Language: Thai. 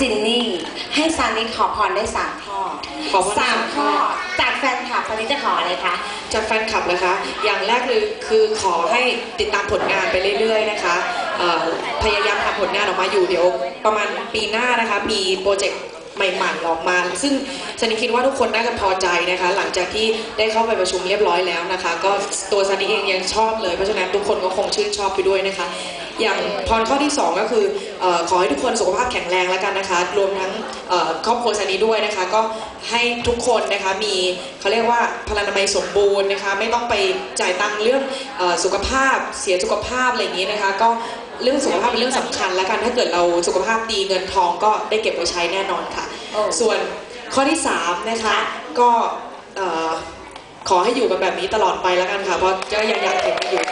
จินนี่ ให้ซันนี่ขอพรได้สามข้อขอพรสามข้อสามข้อจากแฟนคลับซันนี่จะขออะไรคะ จากแฟนคลับนะคะ อย่างแรกเลยคือขอให้ติดตามผลงานไปเรื่อย ๆ นะคะเอ่อพยายามทำผลงานออกมาอยู่เดี๋ยว ประมาณปีหน้านะคะ มีโปรเจกต์ใหม่ๆออกมา ซึ่งซันนี่คิดว่าทุกคนน่าจะพอใจนะคะ หลังจากที่ได้เข้าไปประชุมเรียบร้อยแล้วนะคะ ก็ตัวซันนี่เองยังชอบเลย เพราะฉะนั้นทุกคนก็คงชื่นชอบไปด้วยนะคะอย่างพรข้อที่สองก็คือเออขอให้ทุกคนสุขภาพแข็งแรงแล้วกันนะคะ รวมทั้งเอ่อครอบครัวซันนี่ด้วยนะคะ ก็ให้ทุกคนนะคะมีเขาเรียกว่าพลานามัยสมบูรณ์นะคะ ไม่ต้องไปจ่ายตังค์เรื่องเออสุขภาพเสียสุขภาพอะไรอย่างนี้นะคะ ก็เรื่องสุขภาพเป็นเรื่องสำคัญแล้วกันถ้าเกิดเราสุขภาพดีเงินทองก็ได้เก็บไว้ใช้แน่นอนค่ะโอ้ส่วนข้อที่สามนะคะก็เอ่อขอให้อยู่กันแบบนี้ตลอดไปแล้วกันค่ะ เพราะก็ยังอยากเห็นกันอยู่